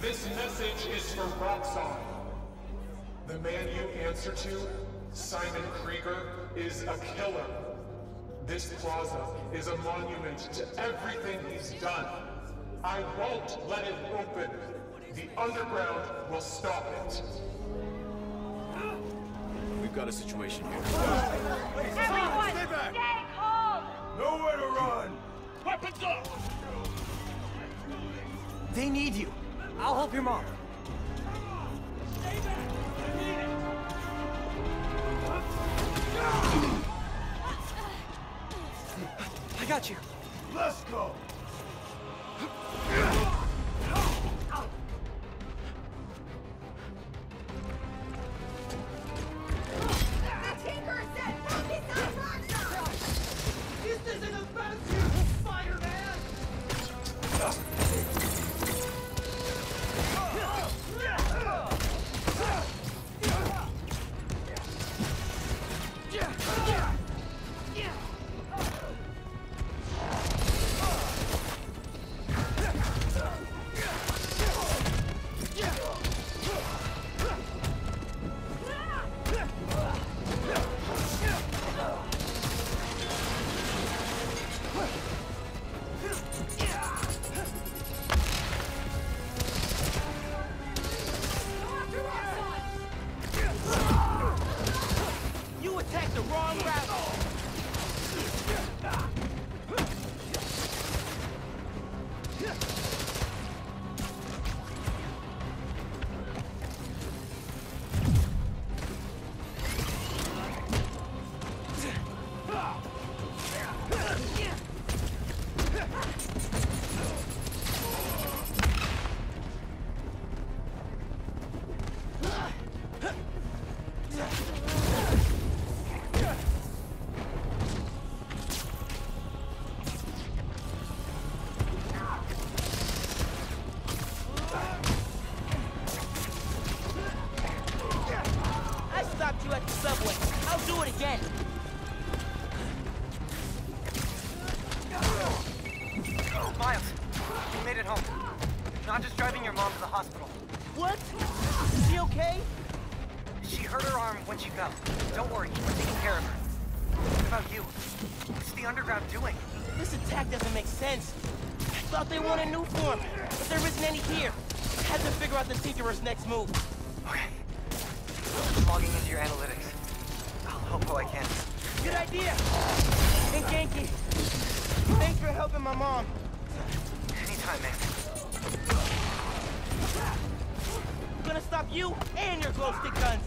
This message is from Roxxon. The man you answer to, Simon Krieger, is a killer. This plaza is a monument to everything he's done. I won't let it open. The underground will stop it. We've got a situation here. Everyone, stay calm! Nowhere to run! Weapons up! They need you. I'll help your mom. I got you. Let's go! Wrong route! You at the subway. I'll do it again. Miles, you made it home. Not just driving your mom to the hospital. What? Is she okay? She hurt her arm when she fell. Don't worry, we're taking care of her. What about you? What's the underground doing? This attack doesn't make sense. I thought they wanted Nuform, but there isn't any here. I Had to figure out the Tinkerer's next move. Okay. I'm logging into your analytics. I'll help all I can. Good idea. And Ganke, thanks for helping my mom. Anytime, man. I'm gonna stop you and your glow stick guns.